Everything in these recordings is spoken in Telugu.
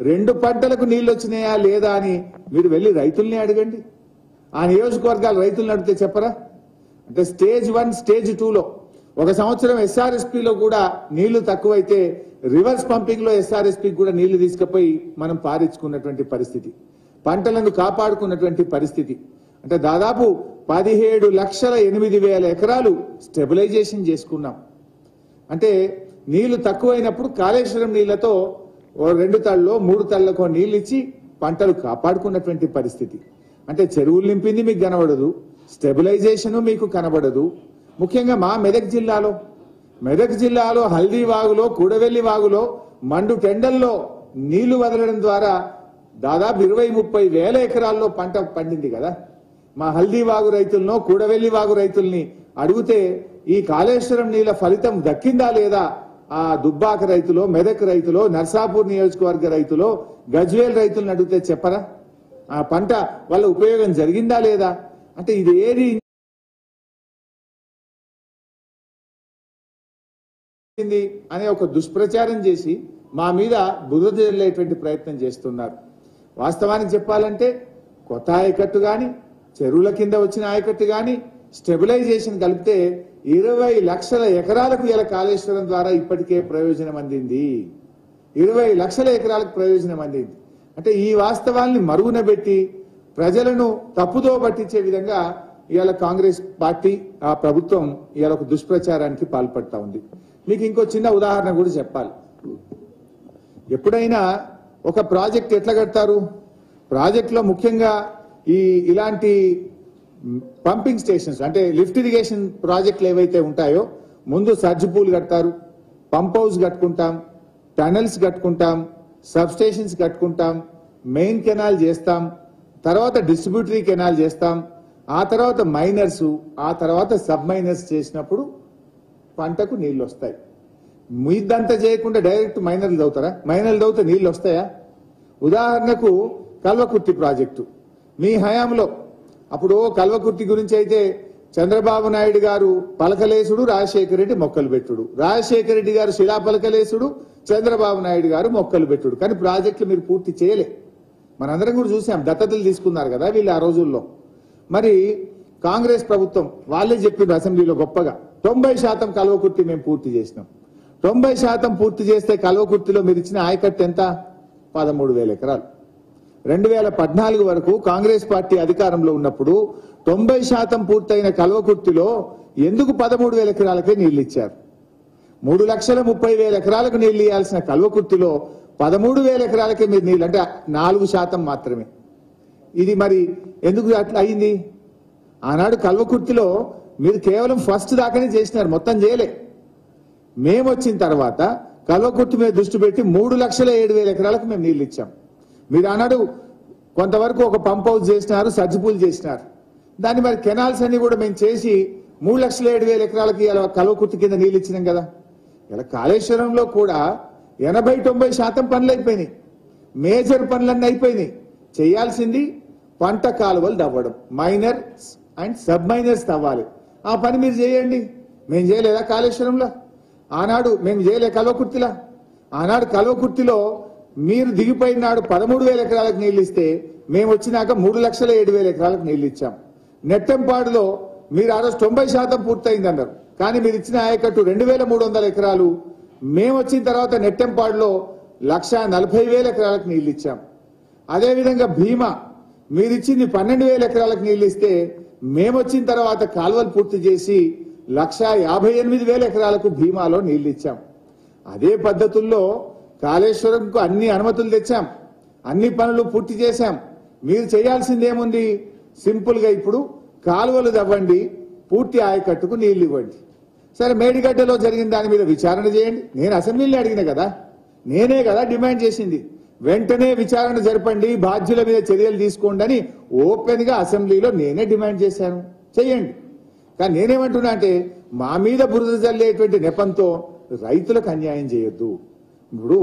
రెండు పంటలకు నీళ్ళు వచ్చినాయా లేదా అని మీరు వెళ్ళి రైతుల్ని అడగండి. ఆ నియోజకవర్గాల రైతులను అడిగితే చెప్పరా? అంటే స్టేజ్ వన్ స్టేజ్ టూలో ఒక సంవత్సరం ఎస్ఆర్ఎస్పీలో కూడా నీళ్ళు తక్కువైతే రివర్స్ పంపింగ్లో కూడా నీళ్ళు తీసుకుపోయి మనం పారించుకున్నటువంటి పరిస్థితి. పంటలను కాపాడుకున్నటువంటి పరిస్థితి. అంటే దాదాపు పదిహేడు లక్షల ఎనిమిది వేల ఎకరాలు స్టెబిలైజేషన్ చేసుకున్నాం. అంటే నీళ్ళు తక్కువైనప్పుడు కాళేశ్వరం నీళ్ళతో ఓ రెండు తళ్ళలో మూడు తళ్ళకో నీళ్ళు ఇచ్చి పంటలు కాపాడుకున్నటువంటి పరిస్థితి. అంటే చెరువులు నింపింది మీకు కనబడదు స్టెబిలైజేషను మీకు కనబడదు. ముఖ్యంగా మా మెదక్ జిల్లాలో. మెదక్ జిల్లాలో హల్దీ వాగులో కూడవెల్లి వాగులో మండు టెండల్లో నీళ్ళు వదలడం ద్వారా దాదాపు ఇరవై ముప్పై వేల ఎకరాల్లో పంట పండింది కదా. మా హల్దీ వాగు రైతులను కూడవెల్లి వాగు రైతుల్ని అడిగితే ఈ కాళేశ్వరం నీళ్ళ ఫలితం దక్కిందా లేదా ఆ దుబ్బాక రైతులో మెదక్ రైతులో నర్సాపూర్ నియోజకవర్గ రైతులో గజ్వేల్ రైతులను అడిగితే చెప్పరా? ఆ పంట వల్ల ఉపయోగం జరిగిందా లేదా? అంటే ఇది ఏది జరిగింది అనే ఒక దుష్ప్రచారం చేసి మా మీద బురద జల్లేటువంటి ప్రయత్నం చేస్తున్నారు. వాస్తవానికి చెప్పాలంటే కొత్త ఆయకట్టు గాని చెరువుల కింద వచ్చిన ఆయకట్టు గాని స్టెబిలైజేషన్ కలిపితే ఇరవై లక్షల ఎకరాలకు ఇలా కాళేశ్వరం ద్వారా ఇప్పటికే ప్రయోజనం అందింది. ఇరవై లక్షల ఎకరాలకు ప్రయోజనం అందింది. అంటే ఈ వాస్తవాల్ని మరుగున పెట్టి ప్రజలను తప్పుదో పట్టించే విధంగా ఇవాళ కాంగ్రెస్ పార్టీ ఆ ప్రభుత్వం ఇవాళ ఒక దుష్ప్రచారానికి పాల్పడతా ఉంది. మీకు ఇంకో చిన్న ఉదాహరణ కూడా చెప్పాలి. ఎప్పుడైనా ఒక ప్రాజెక్ట్ ఎట్లా కడతారు? ప్రాజెక్ట్లో ముఖ్యంగా ఈ ఇలాంటి పంపింగ్ స్టేషన్స్ అంటే లిఫ్ట్ ఇరిగేషన్ ప్రాజెక్టులు ఏవైతే ఉంటాయో ముందు సర్జ్ పూల్ కడతారు పంప్ హౌస్ కట్టుకుంటాం టనల్స్ కట్టుకుంటాం సబ్ స్టేషన్స్ కట్టుకుంటాం మెయిన్ కెనాల్ చేస్తాం తర్వాత డిస్ట్రిబ్యూటరీ కెనాల్ చేస్తాం ఆ తర్వాత మైనర్స్ ఆ తర్వాత సబ్ మైనర్స్ చేసినప్పుడు పంటకు నీళ్ళు వస్తాయి. మీదంతా చేయకుండా డైరెక్ట్ మైనర్లు చదువుతారా మైనర్లు చదివితే నీళ్ళు వస్తాయా? ఉదాహరణకు కల్వకుర్తి ప్రాజెక్టు. మీ హయాంలో అప్పుడు కల్వకుర్తి గురించి అయితే చంద్రబాబు నాయుడు గారు పలకలేసుడు రాజశేఖర రెడ్డి మొక్కలు పెట్టుడు. రాజశేఖర రెడ్డి గారు శిలా పలకలేసుడు చంద్రబాబు నాయుడు గారు మొక్కలు పెట్టుడు. కానీ ప్రాజెక్టులు మీరు పూర్తి చేయలే. మనందరం కూడా చూసాం దత్తతలు తీసుకున్నారు కదా వీళ్ళు ఆ రోజుల్లో. మరి కాంగ్రెస్ ప్రభుత్వం వాళ్ళే చెప్పిండ్రు అసెంబ్లీలో గొప్పగా తొంభై శాతం కల్వకుర్తి మేము పూర్తి చేసినాం. తొంభై శాతం పూర్తి చేస్తే కల్వకుర్తిలో మీరు ఇచ్చిన ఆయకట్టు ఎంత? పదమూడు వేల ఎకరాలు. రెండు వేల పద్నాలుగు వరకు కాంగ్రెస్ పార్టీ అధికారంలో ఉన్నప్పుడు తొంభై శాతం పూర్తయిన కల్వకుర్తిలో ఎందుకు పదమూడు వేల ఎకరాలకే నీళ్ళు ఇచ్చారు మూడు లక్షల ముప్పై వేల ఎకరాలకు నీళ్ళు ఇవ్వాల్సిన కల్వకుర్తిలో పదమూడు వేల ఎకరాలకే మీరు నీళ్ళు అంటే నాలుగు శాతం మాత్రమే. ఇది మరి ఎందుకు అట్లా అయింది? ఆనాడు కల్వకుర్తిలో మీరు కేవలం ఫస్ట్ దాకానే చేసినారు మొత్తం చేయలే. మేము వచ్చిన తర్వాత కల్వకుర్తి మీద దృష్టి పెట్టి మూడు లక్షల ఏడు వేల ఎకరాలకు మేము నీళ్ళు ఇచ్చాం మీరు అన్నాడు కొంతవరకు ఒక పంప్ హౌస్ చేసినారు సజ్జిపూలు చేసినారు. దాన్ని మరి కెనాల్స్ అన్ని కూడా మేము చేసి మూడు లక్షల ఏడు వేల ఎకరాలకి ఇలా కలవకుర్తి కింద నీళ్ళు ఇచ్చినాం కదా. ఇలా కాళేశ్వరంలో కూడా ఎనభై తొంభై శాతం పనులు అయిపోయినాయి. మేజర్ పనులన్నీ అయిపోయినాయి. చేయాల్సింది పంట కాలువలు తవ్వడం మైనర్ అండ్ సబ్ మైనర్స్ తవ్వాలి. ఆ పని మీరు చేయండి. మేము చేయలేదా కాళేశ్వరంలో? ఆనాడు మేము చేయలే కల్వకుర్తిలా ఆనాడు కల్వకుర్తిలో మీరు దిగిపోయిన నాడు పదమూడు వేల ఎకరాలకు నీళ్ళు ఇస్తే మేము వచ్చినాక మూడు లక్షల ఏడు వేల ఎకరాలకు నీళ్ళు ఇచ్చాం. నెట్టంపాడులో మీరు ఆ రోజు తొంభై శాతం పూర్తయింది అన్నారు కానీ మీరు ఇచ్చిన ఆయకట్టు రెండు వేల మూడు వందల ఎకరాలు. మేము వచ్చిన తర్వాత నెట్టంపాడులో లక్ష నలభై వేల ఎకరాలకు నీళ్ళు ఇచ్చాం. అదేవిధంగా భీమా మీరు ఇచ్చింది పన్నెండు వేల ఎకరాలకు నీళ్ళు ఇస్తే మేము వచ్చిన తర్వాత కాలువలు పూర్తి చేసి లక్ష యాభై ఎనిమిది వేల ఎకరాలకు భీమాలో నీళ్ళు ఇచ్చాం. అదే పద్ధతుల్లో కాళేశ్వరంకు అన్ని అనుమతులు తెచ్చాం. అన్ని పనులు పూర్తి చేశాం. మీరు చేయాల్సింది ఏముంది సింపుల్గా ఇప్పుడు కాలువలు తవ్వండి పూర్తి ఆయకట్టుకు నీళ్ళు ఇవ్వండి. సరే మేడిగడ్డలో జరిగిన దాని మీద విచారణ చేయండి. నేను అసెంబ్లీలో అడిగిన కదా? నేనే కదా డిమాండ్ చేసింది. వెంటనే విచారణ జరపండి బాధ్యుల మీద చర్యలు తీసుకోండి అని ఓపెన్గా అసెంబ్లీలో నేనే డిమాండ్ చేశాను. చెయ్యండి కానీ నేనేమంటున్నా అంటే మా మీద బురద జల్లేటువంటి నెపంతో రైతులకు అన్యాయం చేయొద్దు. ఇప్పుడు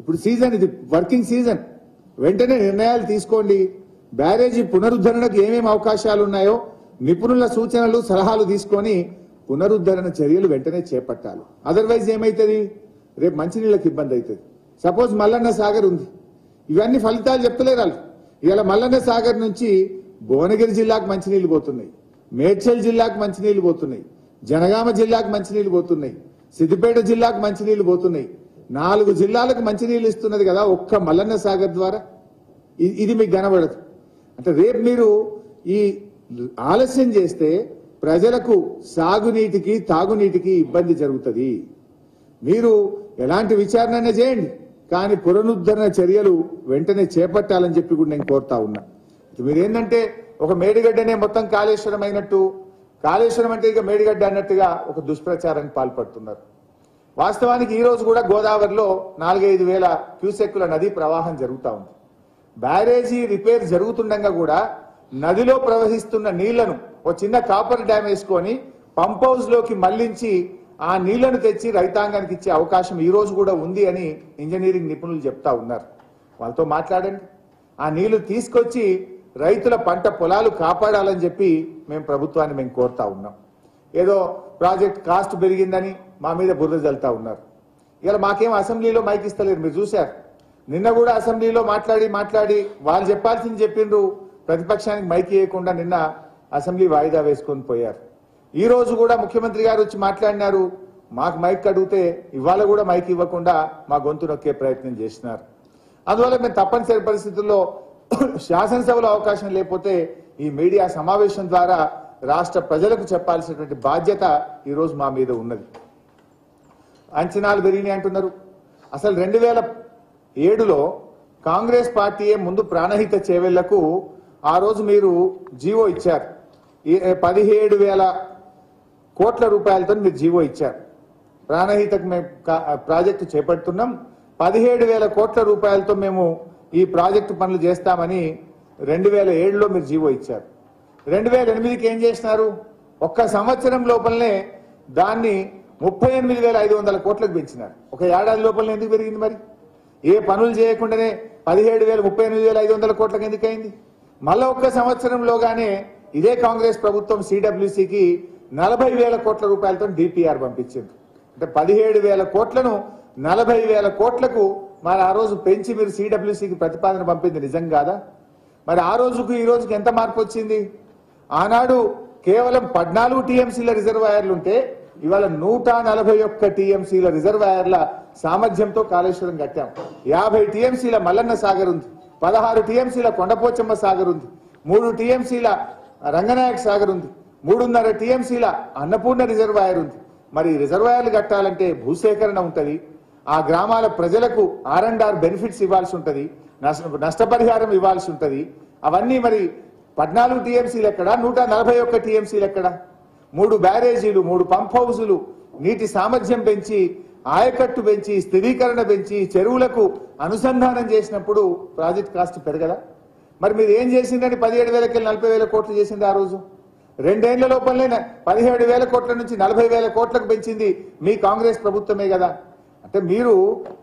ఇప్పుడు సీజన్ ఇది వర్కింగ్ సీజన్ వెంటనే నిర్ణయాలు తీసుకోండి. బ్యారేజీ పునరుద్ధరణకు ఏమేమి అవకాశాలు ఉన్నాయో నిపుణుల సూచనలు సలహాలు తీసుకొని పునరుద్ధరణ చర్యలు వెంటనే చేపట్టాలి. అదర్వైజ్ ఏమైతుంది? రేపు మంచినీళ్ళకి ఇబ్బంది అవుతుంది సపోజ్ మల్లన్న సాగర్ ఉంది. ఇవన్నీ ఫలితాలు చెప్తలేరు వాళ్ళు. ఇవాళ మల్లన్న సాగర్ నుంచి భువనగిరి జిల్లాకు మంచినీళ్ళు పోతున్నాయి. మేడ్చల్ జిల్లాకు మంచినీళ్ళు పోతున్నాయి. జనగామ జిల్లాకు మంచినీళ్ళు పోతున్నాయి. సిద్దిపేట జిల్లాకు మంచినీళ్ళు పోతున్నాయి. నాలుగు జిల్లాలకు మంచినీళ్ళు ఇస్తున్నది కదా ఒక్క మల్లన్న సాగర్ ద్వారా? ఇది మీకు కనబడదు అంటే రేపు మీరు ఈ ఆలస్యం చేస్తే ప్రజలకు సాగునీటికి తాగునీటికి ఇబ్బంది జరుగుతుంది. మీరు ఎలాంటి విచారణ చేయండి. కానీ పునరుద్ధరణ చర్యలు వెంటనే చేపట్టాలని చెప్పి కూడా నేను కోరుతా ఉన్నా. మీరేంటంటే ఒక మేడిగడ్డనే మొత్తం కాళేశ్వరం అయినట్టు కాళేశ్వరం అంటే ఇక మేడిగడ్డ అన్నట్టుగా ఒక దుష్ప్రచారానికి పాల్పడుతున్నారు. వాస్తవానికి ఈ రోజు కూడా గోదావరిలో నాలుగైదు వేల క్యూసెక్కుల నదీ ప్రవాహం జరుగుతూ ఉంది. బ్యారేజీ రిపేర్ జరుగుతుండగా కూడా నదిలో ప్రవహిస్తున్న నీళ్ళను ఒక చిన్న కాపర్ డ్యామ్ వేసుకొని పంప్ హౌస్లోకి మళ్ళించి ఆ నీళ్ళను తెచ్చి రైతాంగానికి ఇచ్చే అవకాశం ఈ రోజు కూడా ఉంది అని ఇంజనీరింగ్ నిపుణులు చెప్తా ఉన్నారు. వాళ్ళతో మాట్లాడండి. ఆ నీళ్ళు తీసుకొచ్చి రైతుల పంట పొలాలు కాపాడాలని చెప్పి మేము ప్రభుత్వాన్ని మేము కోరుతా ఉన్నాం. ఏదో ప్రాజెక్ట్ కాస్ట్ పెరిగిందని మా మీద బుర్ర జల్తా ఉన్నారు. ఇలా మాకేం అసెంబ్లీలో మైక్ ఇస్తలేరు మీరు చూశారు. నిన్న కూడా అసెంబ్లీలో మాట్లాడి మాట్లాడి వాళ్ళు చెప్పాల్సింది చెప్పిండ్రు. ప్రతిపక్షానికి మైక్ ఇవ్వకుండా నిన్న అసెంబ్లీ వాయిదా వేసుకొని పోయారు. ఈ రోజు కూడా ముఖ్యమంత్రి గారు వచ్చి మాట్లాడినారు. మాకు మైక్ అడిగితే ఇవాళ కూడా మైక్ ఇవ్వకుండా మా గొంతు నొక్కే ప్రయత్నం చేసినారు. అందువల్ల మేము తప్పనిసరి పరిస్థితుల్లో శాసనసభలో అవకాశం లేకపోతే ఈ మీడియా సమావేశం ద్వారా రాష్ట్ర ప్రజలకు చెప్పాల్సినటువంటి బాధ్యత ఈరోజు మా మీద ఉన్నది. అంచనాలు పెరిగినాయి అంటున్నారు. అసలు రెండు వేల ఏడులో కాంగ్రెస్ పార్టీయే ముందు ప్రాణహిత చేవెళ్ళకు ఆ రోజు మీరు జీవో ఇచ్చారు. ఈ పదిహేడు వేల కోట్ల రూపాయలతో మీరు జీవో ఇచ్చారు. ప్రాణహితకు మేము ప్రాజెక్టు చేపడుతున్నాం. పదిహేడు వేల కోట్ల రూపాయలతో మేము ఈ ప్రాజెక్టు పనులు చేస్తామని రెండు వేల ఏడులో మీరు జీవో ఇచ్చారు. రెండు వేల ఎనిమిదికి ఏం చేసినారు? ఒక్క సంవత్సరం లోపలనే దాన్ని ముప్పై ఎనిమిది వేల ఐదు వందల కోట్లకు పెంచినారు. ఒక ఏడాది లోపలనే ఎందుకు పెరిగింది మరి? ఏ పనులు చేయకుండానే పదిహేడు వేల ముప్పై ఎనిమిది వేల ఐదు వందల కోట్లకు ఎందుకు అయింది? మళ్ళా ఒక్క సంవత్సరంలోగానే ఇదే కాంగ్రెస్ ప్రభుత్వం సిడబ్ల్యూసికి నలభై వేల కోట్ల రూపాయలతో డిపిఆర్ పంపించింది. అంటే పదిహేడు వేల కోట్లను నలభై వేల కోట్లకు మరి ఆ రోజు పెంచి మీరు సిడబ్ల్యూసికి ప్రతిపాదన పంపింది నిజం కాదా? మరి ఆ రోజుకు ఈ రోజుకి ఎంత మార్పు వచ్చింది? ఆనాడు కేవలం పద్నాలుగు టీఎంసీల రిజర్వాయర్లు ఉంటే ఇవాళ నూట నలభై ఒక్క టీఎంసీల రిజర్వాయర్ల సామర్థ్యంతో కాళేశ్వరం కట్టాం. యాభై టీఎంసీల మల్లన్న సాగర్ ఉంది పదహారు టీఎంసీల కొండపోచమ్మ సాగర్ ఉంది మూడు టీఎంసీల రంగనాయక సాగర్ ఉంది మూడున్నర టీఎంసీల అన్నపూర్ణ రిజర్వాయర్ ఉంది. మరి రిజర్వాయర్లు కట్టాలంటే భూసేకరణ ఉంటుంది ఆ గ్రామాల ప్రజలకు ఆర్ అండ్ ఆర్ బెనిఫిట్స్ ఇవ్వాల్సి ఉంటుంది నష్ట- నష్టపరిహారం ఇవ్వాల్సి ఉంటుంది అవన్నీ మరి పద్నాలుగు టీఎంసీలు ఎక్కడ? నూట నలభై ఒక్క టీఎంసీలు ఎక్కడ? మూడు బ్యారేజీలు మూడు పంప్ హౌజులు నీటి సామర్థ్యం పెంచి ఆయకట్టు పెంచి స్థిరీకరణ పెంచి చెరువులకు అనుసంధానం చేసినప్పుడు ప్రాజెక్ట్ కాస్ట్ పెరగదా? మరి మీరు ఏం చేసిందని పదిహేడు వేలకి నలభై వేల కోట్లు చేసింది ఆ రోజు. రెండేళ్ళ లోపలనే పదిహేడు వేల కోట్ల నుంచి నలభై వేల కోట్లకు పెంచింది మీ కాంగ్రెస్ ప్రభుత్వమే కదా. అంటే మీరు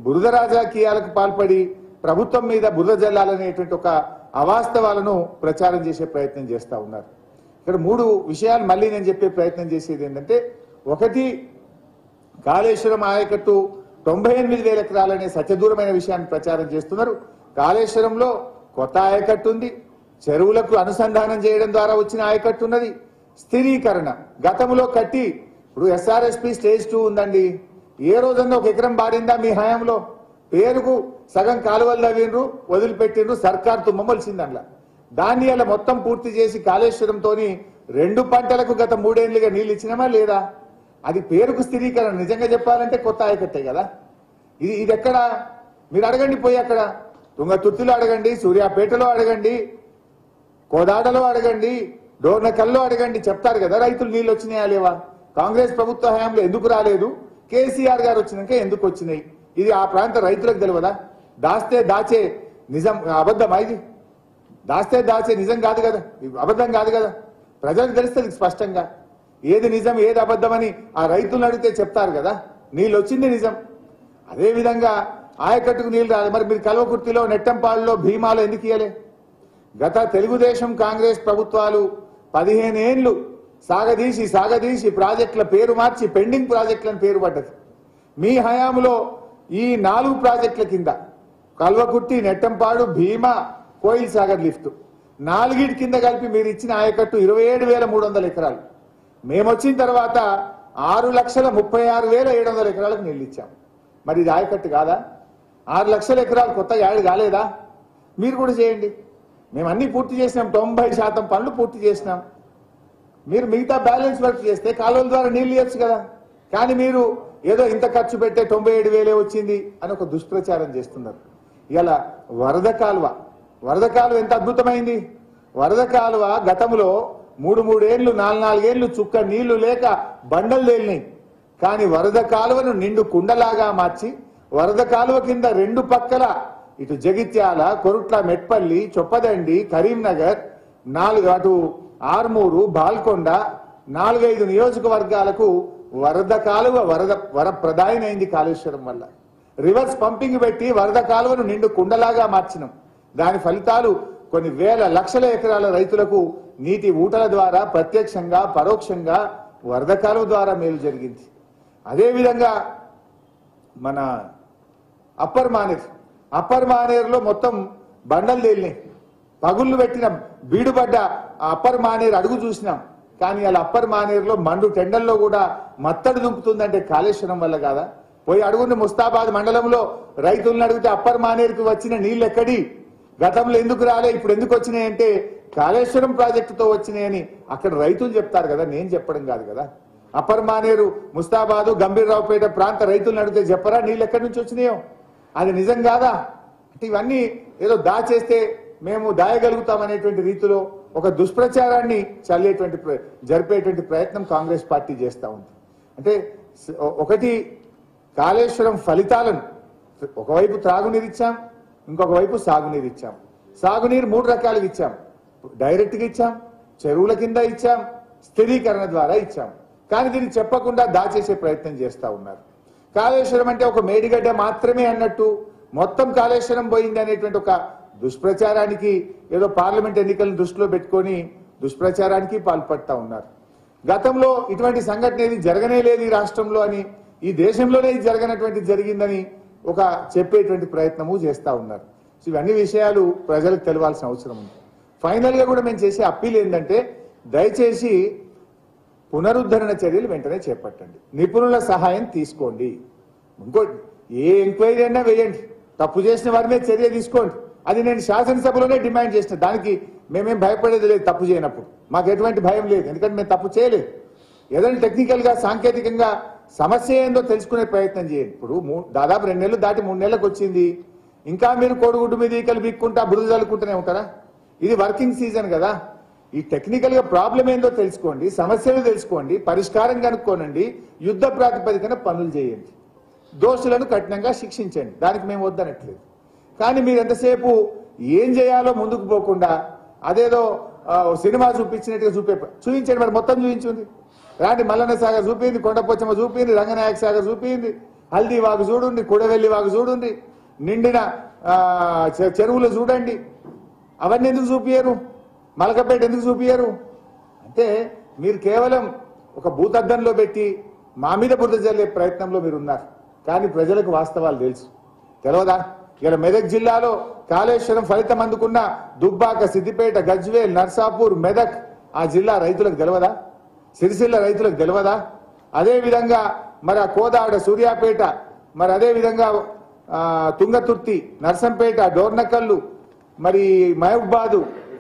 బురద రాజకీయాలకు పాల్పడి ప్రభుత్వం మీద బురద జల్లాలనేటువంటి ఒక అవాస్తవాలను ప్రచారం చేసే ప్రయత్నం చేస్తూ ఉన్నారు. ఇక్కడ మూడు విషయాలు మళ్ళీ నేను చెప్పే ప్రయత్నం చేసేది ఏంటంటే ఒకటి కాళేశ్వరం ఆయకట్టు తొంభై ఎనిమిది వేల ఎకరాలనే సత్యదూరమైన విషయాన్ని ప్రచారం చేస్తున్నారు. కాళేశ్వరంలో కొత్త ఆయకట్టు ఉంది. చెరువులకు అనుసంధానం చేయడం ద్వారా వచ్చిన ఆయకట్టు ఉన్నది. స్థిరీకరణ. గతంలో కట్టి ఇప్పుడు ఎస్ఆర్ఎస్పి స్టేజ్ టూ ఉందండి. ఏ రోజన్నా ఒక ఎకరం బాడిందా మీ హయాంలో? పేరుకు సగం కాలువలు తవ్విండ్రు వదిలిపెట్టిండ్రు సర్కార్ తుమ్మమలిసింది అందులో దాన్ని అలా మొత్తం పూర్తి చేసి కాళేశ్వరంతోని రెండు పంటలకు గత మూడేళ్ళుగా నీళ్ళు ఇచ్చినామా లేదా? అది పేరుకు స్థిరీకరణ. నిజంగా చెప్పాలంటే కొత్త ఆయకట్టే కదా. ఇది ఇది ఎక్కడ మీరు అడగండి పోయి అక్కడ. తుంగతుర్తిలో అడగండి సూర్యాపేటలో అడగండి కోదాడలో అడగండి డోర్నకల్లో అడగండి. చెప్తారు కదా రైతులు నీళ్ళు వచ్చినాయా లేవా? కాంగ్రెస్ ప్రభుత్వ హయాంలో ఎందుకు రాలేదు? కేసీఆర్ గారు వచ్చినాక ఎందుకు వచ్చినాయి? ఇది ఆ ప్రాంత రైతులకు తెలియదా? దాస్తే దాచే నిజం అబద్ధమా ఇది? దాస్తే దాచే నిజం కాదు కదా? అబద్ధం కాదు కదా? ప్రజలకు తెలుస్తుంది స్పష్టంగా. ఏది నిజం ఏది అబద్ధమని ఆ రైతులను అడిగితే చెప్తారు కదా? నీళ్ళు వచ్చింది నిజం. అదేవిధంగా ఆయకట్టుకు నీళ్ళు రాదు మరి మీరు కల్వకుర్తిలో నెట్టంపాడులో భీమాలో ఎందుకు ఇయ్యలే? గత తెలుగుదేశం కాంగ్రెస్ ప్రభుత్వాలు పదిహేను సాగదీసి సాగదీసి ప్రాజెక్టుల పేరు మార్చి పెండింగ్ ప్రాజెక్టులను పేరు పడ్డది. మీ హయాంలో ఈ నాలుగు ప్రాజెక్టుల కింద కల్వకుర్తి నెట్టంపాడు భీమా కోయిల్ సాగర్ లిఫ్ట్. నాలుగిటి కింద కలిపి మీరు ఇచ్చిన ఆయకట్టు ఇరవై ఏడు వేల మూడు వందల ఎకరాలు. మేము వచ్చిన తర్వాత ఆరు లక్షల ముప్పై ఆరు వేల ఏడు వందల ఎకరాలకు నీళ్ళు ఇచ్చాం మరి ఇది ఆయకట్టు కాదా? ఆరు లక్షల ఎకరాలు కొత్తగా యాడ్ కాలేదా మీరు కూడా చేయండి. మేము అన్ని పూర్తి చేసినాం తొంభై శాతం పనులు పూర్తి చేసినాం. మీరు మిగతా బ్యాలెన్స్ వర్క్ చేస్తే కాలువల ద్వారా నీళ్ళు ఇవ్వచ్చు కదా. కానీ మీరు ఏదో ఇంత ఖర్చు పెట్టే తొంభై ఏడు వేలే వచ్చింది అని ఒక దుష్ప్రచారం చేస్తున్నారు. ఇలా వరద కాలువ వరద కాలువ ఎంత అద్భుతమైంది. వరద కాలువ గతంలో మూడు మూడేళ్ళు నాలుగు నాలుగేళ్ళు చుక్క నీళ్ళు లేక బండలు తేలినాయి. కానీ వరద కాలువను నిండు కుండలాగా మార్చి వరద కాలువ కింద రెండు పక్కల ఇటు జగిత్యాల కొరుట్ల మెట్పల్లి చొప్పదండి కరీంనగర్ నాలుగు అటు ఆర్మూరు బాల్కొండ నాలుగైదు నియోజకవర్గాలకు వరద కాలువ వరద వర ప్రదాయనైంది కాళేశ్వరం వల్ల. రివర్స్ పంపింగ్ పెట్టి వరద కాలువను నిండు కుండలాగా మార్చినాం. దాని ఫలితాలు కొన్ని వేల లక్షల ఎకరాల రైతులకు నీటి ఊటల ద్వారా ప్రత్యక్షంగా పరోక్షంగా వరద కాలువ ద్వారా మేలు జరిగింది. అదేవిధంగా మన అప్పర్ మానేర్ అప్పర్ మానేర్లో మొత్తం బండలు తేలినాయి. పగుళ్ళు పెట్టినాం. బీడుపడ్డ అప్పర్ మానేరు అడుగు చూసినాం. కానీ అలా అప్పర్ మానేరులో మండు టెండల్లో కూడా మత్తడి అంటే కాళేశ్వరం వల్ల కాదా? పోయి అడుగుని ముస్తాబాద్ మండలంలో రైతులను అడిగితే అప్పర్ మానేరుకు వచ్చిన నీళ్ళు ఎక్కడి గతంలో ఎందుకు రాలే ఇప్పుడు ఎందుకు వచ్చినాయి అంటే కాళేశ్వరం ప్రాజెక్టుతో వచ్చినాయని అక్కడ రైతులు చెప్తారు కదా నేను చెప్పడం కాదు కదా. అప్పర్ మానేరు ముస్తాబాదు గంభీరరావుపేట ప్రాంత రైతులను అడిగితే చెప్పరా నీళ్ళు ఎక్కడి నుంచి వచ్చినాయో? అది నిజం కాదా? అంటే ఇవన్నీ ఏదో దాచేస్తే మేము దాయగలుగుతాం అనేటువంటి రీతిలో ఒక దుష్ప్రచారాన్ని చల్లేటువంటి జరిపేటువంటి ప్రయత్నం కాంగ్రెస్ పార్టీ చేస్తూ ఉంది. అంటే ఒకటి కాళేశ్వరం ఫలితాలను ఒకవైపు త్రాగునీరు ఇచ్చాం ఇంకొక వైపు సాగునీరు ఇచ్చాం. సాగునీరు మూడు రకాలుగా ఇచ్చాం. డైరెక్ట్గా ఇచ్చాం చెరువుల కింద ఇచ్చాం స్థిరీకరణ ద్వారా ఇచ్చాం. కానీ దీన్ని చెప్పకుండా దాచేసే ప్రయత్నం చేస్తూ ఉన్నారు. కాళేశ్వరం అంటే ఒక మేడిగడ్డ మాత్రమే అన్నట్టు మొత్తం కాళేశ్వరం పోయింది అనేటువంటి ఒక దుష్ప్రచారానికి ఏదో పార్లమెంట్ ఎన్నికలను దృష్టిలో పెట్టుకొని దుష్ప్రచారానికి పాల్పడతా ఉన్నారు. గతంలో ఇటువంటి సంఘటన ఏది జరగనే లేదు ఈ రాష్ట్రంలో అని ఈ దేశంలోనే ఇది జరగనటువంటి జరిగిందని ఒక చెప్పేటువంటి ప్రయత్నము చేస్తూ ఉన్నారు. ఇవన్నీ విషయాలు ప్రజలకు తెలవాల్సిన అవసరం ఉంది. ఫైనల్గా కూడా మేము చేసే అప్పీల్ ఏంటంటే దయచేసి పునరుద్ధరణ చర్యలు వెంటనే చేపట్టండి. నిపుణుల సహాయం తీసుకోండి. ఇంకోటి ఏ ఎంక్వైరీ అయినా వేయండి. తప్పు చేసిన వారి మీద చర్య తీసుకోండి. అది నేను శాసనసభలోనే డిమాండ్ చేసిన. దానికి మేమేం భయపడేది లేదు తప్పు చేయనప్పుడు. మాకు ఎటువంటి భయం లేదు. ఎందుకంటే మేము తప్పు చేయలేదు. ఏదైనా టెక్నికల్గా సాంకేతికంగా సమస్య ఏందో తెలుసుకునే ప్రయత్నం చేయండి. ఇప్పుడు దాదాపు రెండు నెలలు దాటి మూడు నెలలకు వచ్చింది. ఇంకా మీరు కోడిగుడ్డు మీద ఈకలు బిక్కుంటా బురద చల్లుకుంటూనే ఉంటారా? ఇది వర్కింగ్ సీజన్ కదా. ఈ టెక్నికల్గా ప్రాబ్లం ఏందో తెలుసుకోండి సమస్యలు తెలుసుకోండి పరిష్కారం కనుక్కోనండి యుద్ధ ప్రాతిపదికన పనులు చేయండి. దోషులను కఠినంగా శిక్షించండి. దానికి మేము వద్దనట్లేదు. కానీ మీరు ఎంతసేపు ఏం చేయాలో ముందుకు పోకుండా అదేదో సినిమా చూపించినట్టుగా చూపే చూపించండి మరి మొత్తం చూపించింది. రాండి మల్లన్న సాగర్ చూపింది కొండపోచమ్మ చూపింది రంగనాయక సాగర్ చూపింది హల్దీ వాగు చూడండి కుడవెల్లి వాగు చూడండి నిండిన చె- చెరువులు చూడండి. అవన్నీ ఎందుకు చూపించరు మలకపేట ఎందుకు చూపించరు అంటే మీరు కేవలం ఒక భూతద్దంలో పెట్టి మా మీద బురద జల్లే ప్రయత్నంలో మీరు ఉన్నారు కానీ ప్రజలకు వాస్తవాలు తెలుసు. తెలవదా? ఇలా మెదక్ జిల్లాలో కాళేశ్వరం ఫలితం అందుకున్న దుబ్బాక సిద్దిపేట గజ్వేల్ నర్సాపూర్ మెదక్ ఆ జిల్లా రైతులకు తెలియదా సిరిసిల్ల రైతులకు తెలియదా అదేవిధంగా మరి ఆ కోదాడ సూర్యాపేట మరి అదేవిధంగా తుంగతుర్తి నర్సంపేట డోర్నకల్లు మరి మహబూబాదు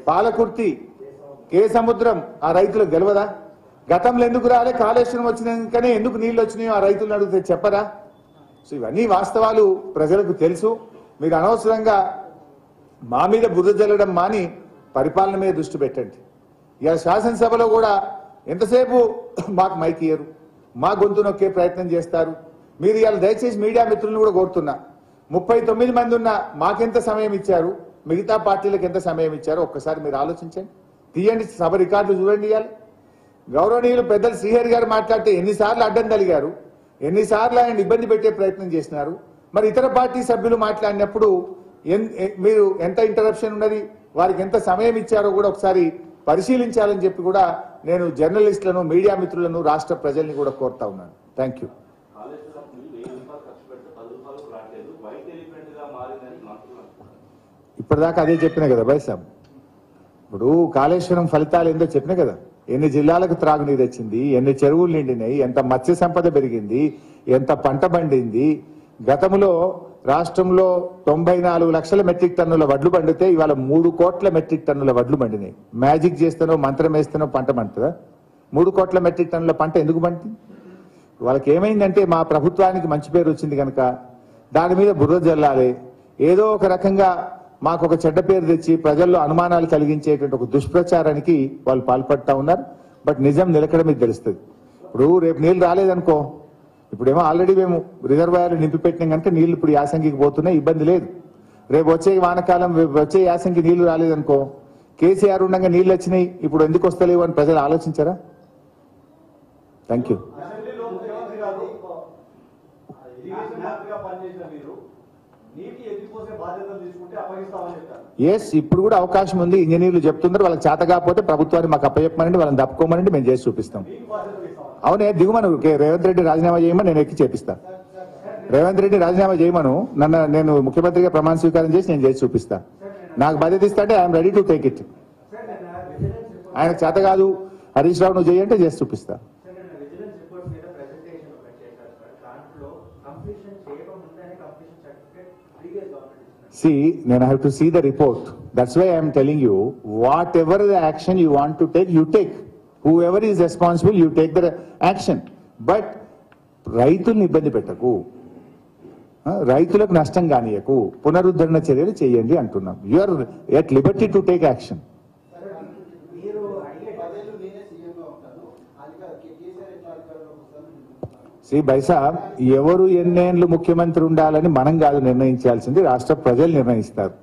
పాలకుర్తి కే సముద్రం ఆ రైతులకు తెలియదా గతంలో ఎందుకు రాలే? కాళేశ్వరం వచ్చినాకనే ఎందుకు నీళ్ళు వచ్చినాయో ఆ రైతులను అడిగితే చెప్పరా? సో ఇవన్నీ వాస్తవాలు ప్రజలకు తెలుసు. మీరు అనవసరంగా మా మీద బురద జల్లడం మాని పరిపాలన మీద దృష్టి పెట్టండి. ఇక శాసనసభలో కూడా ఎంతసేపు మాకు మైక్ ఇయ్యరు మా గొంతు నొక్కే ప్రయత్నం చేస్తారు. మీరు ఇవాళ దయచేసి మీడియా మిత్రులను కూడా కోరుతున్నా ముప్పై తొమ్మిది మంది ఉన్న మాకెంత సమయం ఇచ్చారు మిగతా పార్టీలకు ఎంత సమయం ఇచ్చారో ఒక్కసారి మీరు ఆలోచించండి. తీయండి సభ రికార్డు చూడండి ఇవాళ. గౌరవనీయులు పెద్దలు శ్రీహరి గారు మాట్లాడితే ఎన్నిసార్లు అడ్డం కలిగారు ఎన్నిసార్లు ఆయన ఇబ్బంది పెట్టే ప్రయత్నం చేసినారు. మరి ఇతర పార్టీ సభ్యులు మాట్లాడినప్పుడు ఎన్- మీరు ఎంత ఇంటరప్షన్ ఉన్నది వారికి ఎంత సమయం ఇచ్చారో కూడా ఒకసారి పరిశీలించాలని చెప్పి కూడా నేను జర్నలిస్టులను మీడియా మిత్రులను రాష్ట్ర ప్రజల్ని కూడా కోరుతా ఉన్నాను. థ్యాంక్ యూ ఇప్పటిదాకా అదే చెప్పిన కదా బైసాబ్ ఇప్పుడు కాళేశ్వరం ఫలితాలు ఏందో చెప్పిన కదా? ఎన్ని జిల్లాలకు త్రాగునీరు వచ్చింది ఎన్ని చెరువులు నిండినాయి ఎంత మత్స్య సంపద పెరిగింది ఎంత పంట పండింది గతంలో రాష్ట్రంలో తొంభై నాలుగు లక్షల మెట్రిక్ టన్నుల వడ్లు పండితే ఇవాళ మూడు కోట్ల మెట్రిక్ టన్నుల వడ్లు పండినాయి. మ్యాజిక్ చేస్తానో మంత్రం వేస్తానో పంట పండుతుందా? మూడు కోట్ల మెట్రిక్ టన్నుల పంట ఎందుకు పండింది? వాళ్ళకి ఏమైందంటే మా ప్రభుత్వానికి మంచి పేరు వచ్చింది కనుక దాని మీద బుర్ర జల్లాలి. ఏదో ఒక రకంగా మాకు ఒక చెడ్డ పేరు తెచ్చి ప్రజల్లో అనుమానాలు కలిగించేటువంటి ఒక దుష్ప్రచారానికి వాళ్ళు పాల్పడతా ఉన్నారు. బట్ నిజం నిలకడమే తెలుస్తుంది. ఇప్పుడు రేపు నీళ్ళు రాలేదనుకో ఇప్పుడేమో ఆల్రెడీ మేము రిజర్వాయర్లు నింపి పెట్టినాం కనుక నీళ్ళు ఇప్పుడు యాసంగికి పోతున్నాయి ఇబ్బంది లేదు. రేపు వచ్చే వానకాలం వచ్చే యాసంగి నీళ్ళు రాలేదనుకో కేసీఆర్ ఉండగా నీళ్ళు వచ్చినాయి ఇప్పుడు ఎందుకు వస్తలేవు అని ప్రజలు ఆలోచించారా? థ్యాంక్ యూ ఎస్ ఇప్పుడు కూడా అవకాశం ఉంది. ఇంజనీర్లు చెప్తున్నారు వాళ్ళకి చేత కాకపోతే ప్రభుత్వాన్ని మాకు అప్పచెప్పమనండి వాళ్ళని తప్పుకోమనండి మేము చేసి చూపిస్తాం. అవునే దిగుమను. రేవంత్ రెడ్డి రాజీనామా చేయమని నేను ఎక్కి చేపిస్తా. రేవంత్ రెడ్డి రాజీనామా చేయమను. నన్ను నేను ముఖ్యమంత్రిగా ప్రమాణ స్వీకారం చేసి నేను చేసి చూపిస్తా. నాకు బాధ్యత ఇస్తా అంటే I'm ready to take it. ఆయన చేత కాదు. హరీష్ రావు నువ్వు చేయంటే చేసి చూపిస్తా. సి నేను have to see the report that's why I'm telling you whatever the action you want to take you take see the report. Responsible why I the action but రైతుల్ని ఇబ్బంది పెట్టకు. రైతులకు నష్టం కానియకు. పునరుద్ధరణ చర్యలు చేయండి అంటున్నాం. You are at liberty to take action Shri Bhainsa ఎవరు ఎన్నేళ్ళు ముఖ్యమంత్రి ఉండాలని మనం కాదు నిర్ణయించాల్సింది రాష్ట్ర ప్రజలు నిర్ణయిస్తారు.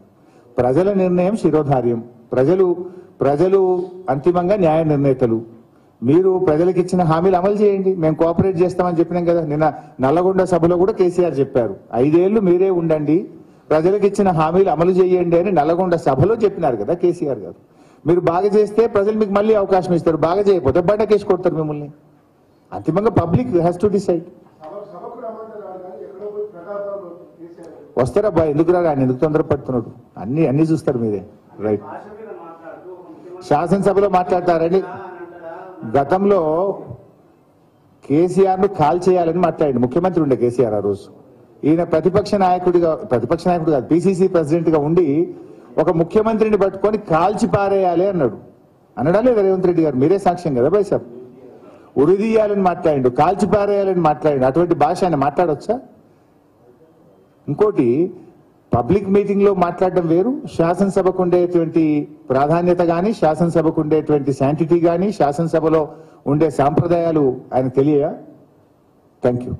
ప్రజల నిర్ణయం శిరోధార్యం. ప్రజలు ప్రజలు అంతిమంగా న్యాయ నిర్ణేతలు. మీరు ప్రజలకు ఇచ్చిన హామీలు అమలు చేయండి. మేము కోఆపరేట్ చేస్తామని చెప్పినాం కదా. నిన్న నల్లగొండ సభలో కూడా కేసీఆర్ చెప్పారు. ఐదేళ్ళు మీరే ఉండండి. ప్రజలకు ఇచ్చిన హామీలు అమలు చేయండి అని నల్లగొండ సభలో చెప్పినారు కదా కేసీఆర్ గారు. మీరు బాగా చేస్తే ప్రజలు మీకు మళ్ళీ అవకాశం ఇస్తారు. బాగా చేయకపోతే బండకేసి కొడతారు మిమ్మల్ని. అంతిమంగా పబ్లిక్ హ్యాస్ టు డిసైడ్ వస్తారా బా ఎందుకు రాడు ఆయన? ఎందుకు తొందరపడుతున్నాడు? అన్ని అన్ని చూస్తారు మీరే. రైట్ భాష మీద మాట్లాడుతూ ఒక ముఖ్యమంత్రి శాసనసభలో మాట్లాడతారని. గతంలో కేసీఆర్ను కాల్ చేయాలని మాట్లాడింది ముఖ్యమంత్రి ఉండే కేసీఆర్ ఆ రోజు. ఈయన ప్రతిపక్ష నాయకుడిగా ప్రతిపక్ష నాయకుడు కాదు పిసిసి ప్రెసిడెంట్గా ఉండి ఒక ముఖ్యమంత్రిని పట్టుకొని కాల్చి పారేయాలి అన్నాడు. అనడా లేదా రేవంత్ రెడ్డి గారు? మీరే సాక్ష్యం కదా బై సాబ్. ఉరిదీయాలని మాట్లాడిండు కాల్చి పారేయాలని మాట్లాడిండు. అటువంటి భాష ఆయన మాట్లాడొచ్చా? ఇంకోటి పబ్లిక్ మీటింగ్లో మాట్లాడడం వేరు. శాసనసభకు ఉండేటువంటి ప్రాధాన్యత గాని శాసనసభకు ఉండేటువంటి శాంటిటీ గాని శాసనసభలో ఉండే సాంప్రదాయాలు ఆయన తెలియ థ్యాంక్ యూ